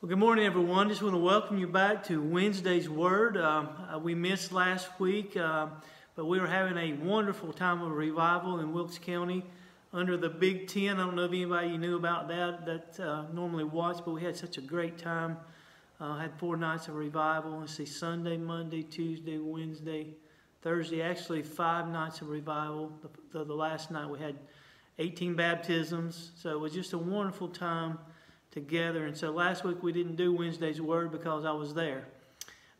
Well, good morning, everyone. Just want to welcome you back to Wednesday's Word. Um, uh, we missed last week, uh, but we were having a wonderful time of revival in Wilkes County under the Big Ten. I don't know if anybody knew about that that uh, normally watched, but we had such a great time. Uh, had four nights of revival. Let's see, Sunday, Monday, Tuesday, Wednesday, Thursday. Actually, five nights of revival. The, the, the last night we had 18 baptisms, so it was just a wonderful time together. And so last week we didn't do Wednesday's Word because I was there.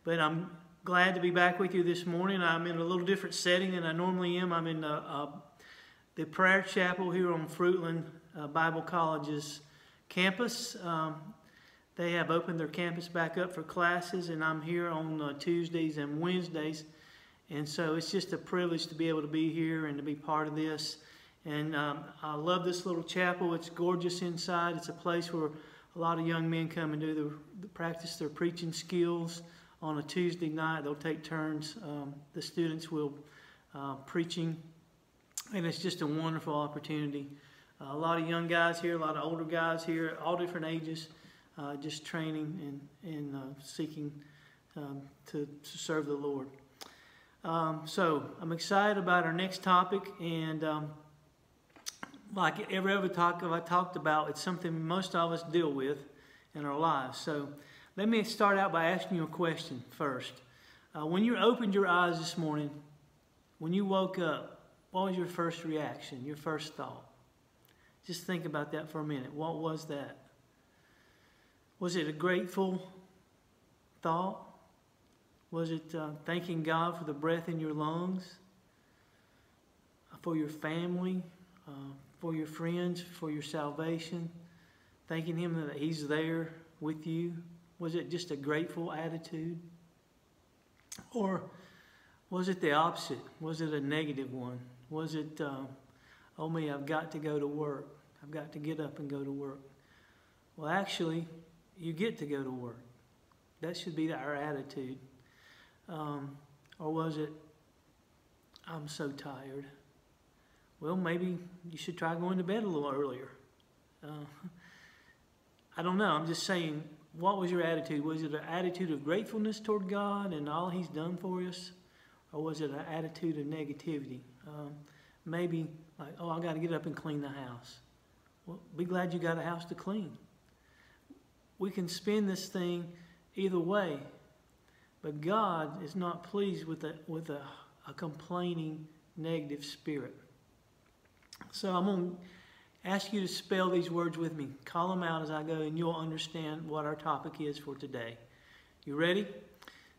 But I'm glad to be back with you this morning. I'm in a little different setting than I normally am. I'm in the, uh, the prayer chapel here on Fruitland uh, Bible College's campus. Um, they have opened their campus back up for classes, and I'm here on uh, Tuesdays and Wednesdays. And so it's just a privilege to be able to be here and to be part of this. And um, I love this little chapel. It's gorgeous inside. It's a place where a lot of young men come and do the, practice their preaching skills on a Tuesday night. They'll take turns. Um, the students will uh, preaching, and it's just a wonderful opportunity. Uh, a lot of young guys here, a lot of older guys here, all different ages, uh, just training and, and uh, seeking um, to, to serve the Lord. Um, so I'm excited about our next topic, and um, like every other talk I talked about, it's something most of us deal with in our lives. So let me start out by asking you a question first. Uh, when you opened your eyes this morning, when you woke up, what was your first reaction, your first thought? Just think about that for a minute. What was that? Was it a grateful thought? Was it uh, thanking God for the breath in your lungs? For your family? Uh, for your friends, for your salvation, thanking Him that He's there with you? Was it just a grateful attitude? Or was it the opposite? Was it a negative one? Was it, uh, oh me, I've got to go to work. I've got to get up and go to work. Well, actually, you get to go to work. That should be our attitude. Um, or was it, I'm so tired well, maybe you should try going to bed a little earlier. Uh, I don't know. I'm just saying, what was your attitude? Was it an attitude of gratefulness toward God and all He's done for us? Or was it an attitude of negativity? Um, maybe like, oh, I got to get up and clean the house. Well, be glad you got a house to clean. We can spin this thing either way, but God is not pleased with a, with a, a complaining, negative spirit. So I'm going to ask you to spell these words with me. Call them out as I go, and you'll understand what our topic is for today. You ready?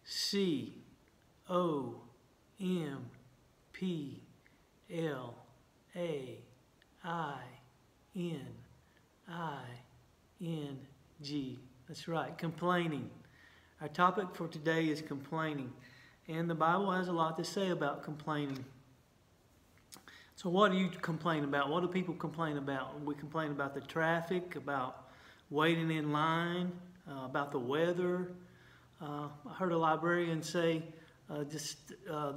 C O M P L A I N I N G. That's right, complaining. Our topic for today is complaining. And the Bible has a lot to say about complaining. So what do you complain about? What do people complain about? We complain about the traffic, about waiting in line, uh, about the weather. Uh, I heard a librarian say uh, just uh,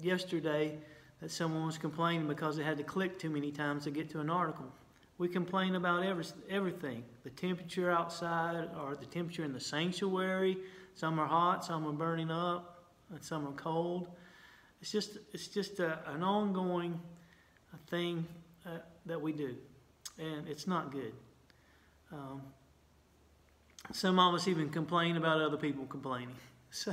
yesterday that someone was complaining because they had to click too many times to get to an article. We complain about every, everything. The temperature outside or the temperature in the sanctuary. Some are hot, some are burning up, and some are cold. It's just, it's just a, an ongoing thing uh, that we do, and it's not good. Um, some of us even complain about other people complaining. So,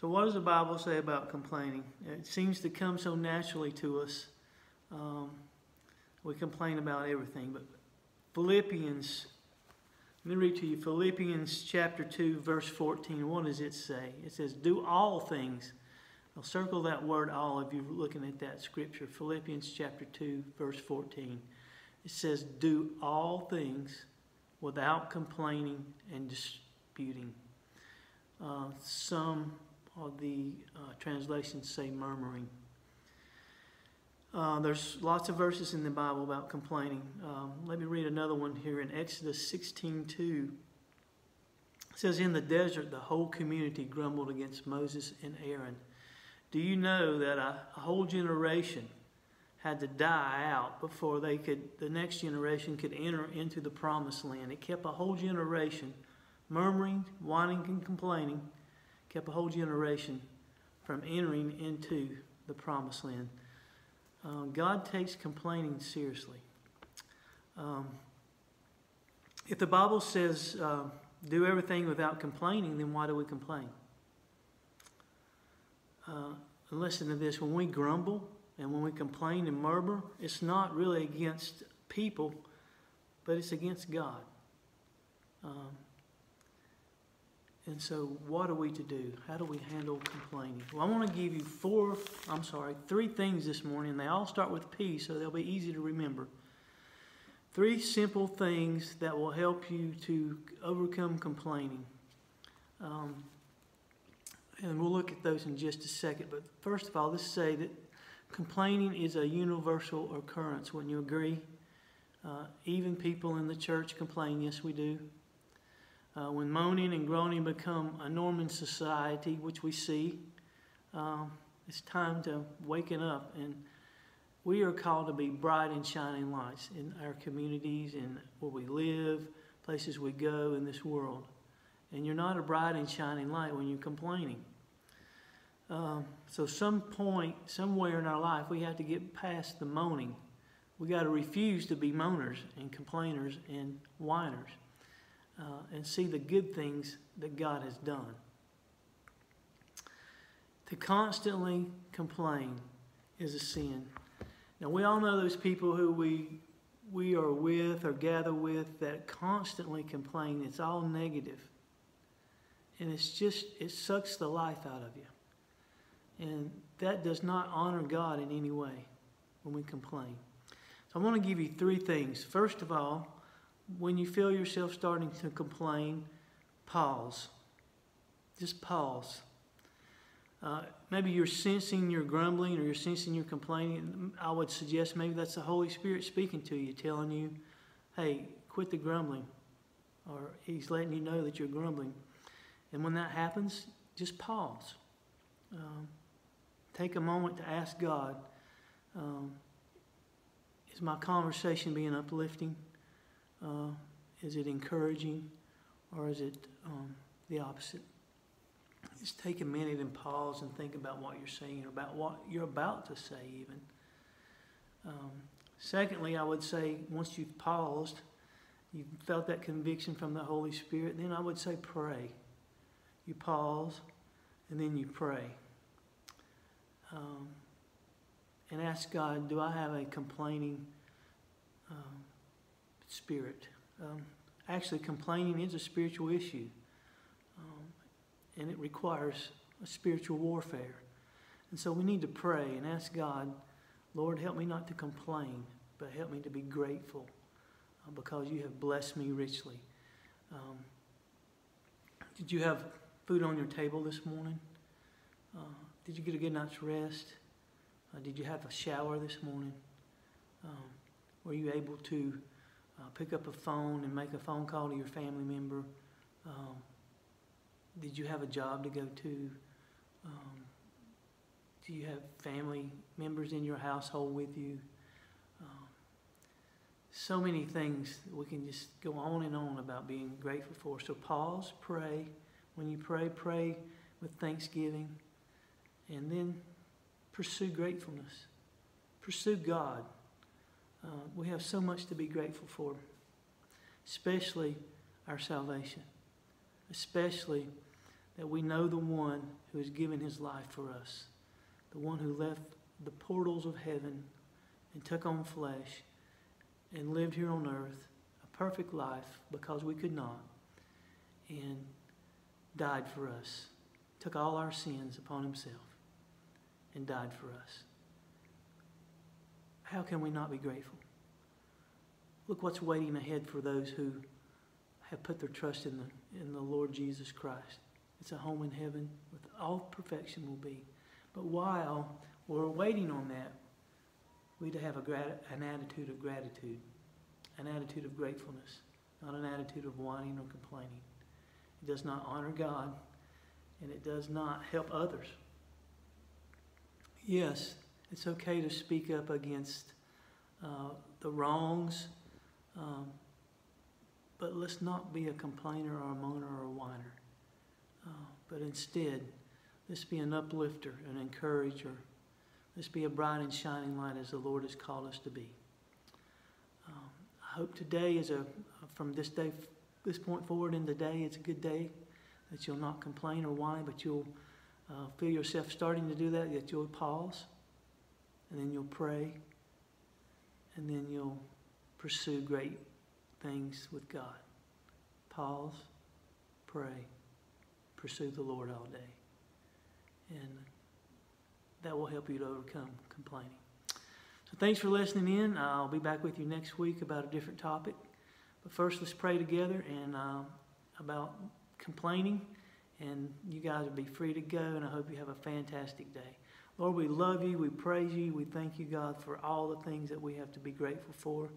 so what does the Bible say about complaining? It seems to come so naturally to us. Um, we complain about everything, but Philippians, let me read to you Philippians chapter 2, verse 14. What does it say? It says, Do all things I'll circle that word all if you're looking at that scripture. Philippians chapter 2, verse 14. It says, Do all things without complaining and disputing. Uh, some of the uh, translations say murmuring. Uh, there's lots of verses in the Bible about complaining. Um, let me read another one here in Exodus 16 2. It says, In the desert, the whole community grumbled against Moses and Aaron. Do you know that a, a whole generation had to die out before they could, the next generation could enter into the promised land? It kept a whole generation murmuring, whining, and complaining kept a whole generation from entering into the promised land. Uh, God takes complaining seriously. Um, if the Bible says uh, do everything without complaining, then why do we complain? Uh, listen to this when we grumble and when we complain and murmur, it's not really against people, but it's against God. Um, and so, what are we to do? How do we handle complaining? Well, I want to give you four, I'm sorry, three things this morning. They all start with P, so they'll be easy to remember. Three simple things that will help you to overcome complaining. Um, and we'll look at those in just a second. But first of all, let's say that complaining is a universal occurrence. Wouldn't you agree? Uh, even people in the church complain. Yes, we do. Uh, when moaning and groaning become a norm in society, which we see, um, it's time to waken up. And we are called to be bright and shining lights in our communities and where we live, places we go in this world. And you're not a bright and shining light when you're complaining. Um, so, some point, somewhere in our life, we have to get past the moaning. We got to refuse to be moaners and complainers and whiners uh, and see the good things that God has done. To constantly complain is a sin. Now, we all know those people who we, we are with or gather with that constantly complain. It's all negative. And it's just, it sucks the life out of you. And that does not honor God in any way when we complain. So I want to give you three things. First of all, when you feel yourself starting to complain, pause. Just pause. Uh, maybe you're sensing you're grumbling or you're sensing you're complaining. I would suggest maybe that's the Holy Spirit speaking to you, telling you, hey, quit the grumbling. Or He's letting you know that you're grumbling. And when that happens, just pause. Um, take a moment to ask God, um, is my conversation being uplifting? Uh, is it encouraging or is it um, the opposite? Just take a minute and pause and think about what you're saying or about what you're about to say, even. Um, secondly, I would say once you've paused, you've felt that conviction from the Holy Spirit, then I would say pray. You pause and then you pray. Um, and ask God, do I have a complaining um, spirit? Um, actually, complaining is a spiritual issue and it requires a spiritual warfare. And so we need to pray and ask God, Lord, help me not to complain, but help me to be grateful uh, because you have blessed me richly. Um, did you have food on your table this morning? Uh, did you get a good night's rest? Uh, did you have a shower this morning? Um, were you able to uh, pick up a phone and make a phone call to your family member? Um, did you have a job to go to? Um, do you have family members in your household with you? Um, so many things we can just go on and on about being grateful for. So pause, pray. When you pray, pray with thanksgiving, and then pursue gratefulness. Pursue God. Uh, we have so much to be grateful for, especially our salvation, especially that we know the one who has given his life for us, the one who left the portals of heaven and took on flesh and lived here on earth a perfect life because we could not, and died for us, took all our sins upon himself, and died for us. How can we not be grateful? Look what's waiting ahead for those who have put their trust in the, in the Lord Jesus Christ. It's a home in heaven with all perfection will be. But while we're waiting on that, we to have a an attitude of gratitude, an attitude of gratefulness, not an attitude of whining or complaining. It does not honor God, and it does not help others. Yes, it's okay to speak up against uh, the wrongs um, but let's not be a complainer or a moaner or a whiner. Uh, but instead, let's be an uplifter, an encourager. Let's be a bright and shining light as the Lord has called us to be. Um, I hope today is a, from this day, this point forward in the day, it's a good day that you'll not complain or whine, but you'll uh, feel yourself starting to do that, that you'll pause, and then you'll pray, and then you'll pursue great things with God. Pause, pray, pursue the Lord all day. And that will help you to overcome complaining. So thanks for listening in. I'll be back with you next week about a different topic. But first, let's pray together and uh, about complaining. And you guys will be free to go. And I hope you have a fantastic day. Lord, we love you. We praise you. We thank you, God, for all the things that we have to be grateful for.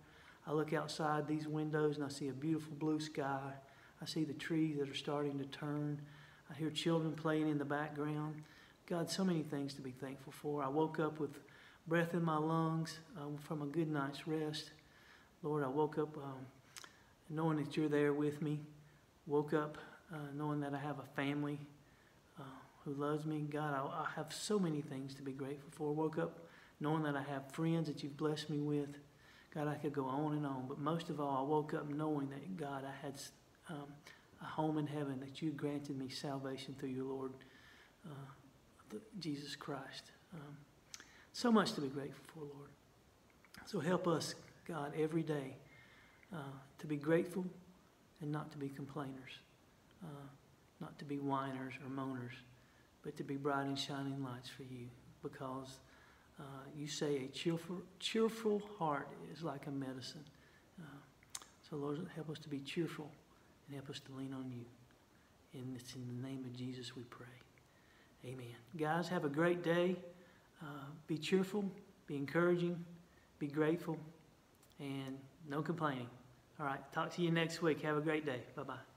I look outside these windows and I see a beautiful blue sky. I see the trees that are starting to turn. I hear children playing in the background. God, so many things to be thankful for. I woke up with breath in my lungs um, from a good night's rest. Lord, I woke up um, knowing that you're there with me. Woke up uh, knowing that I have a family uh, who loves me. God, I, I have so many things to be grateful for. I woke up knowing that I have friends that you've blessed me with. God, I could go on and on. But most of all, I woke up knowing that, God, I had um, a home in heaven, that you granted me salvation through your Lord, uh, Jesus Christ. Um, so much to be grateful for, Lord. So help us, God, every day uh, to be grateful and not to be complainers, uh, not to be whiners or moaners, but to be bright and shining lights for you because uh, you say a cheerful, cheerful heart is like a medicine. Uh, so, Lord, help us to be cheerful and help us to lean on you. And it's in the name of Jesus we pray. Amen. Guys, have a great day. Uh, be cheerful, be encouraging, be grateful, and no complaining. All right, talk to you next week. Have a great day. Bye bye.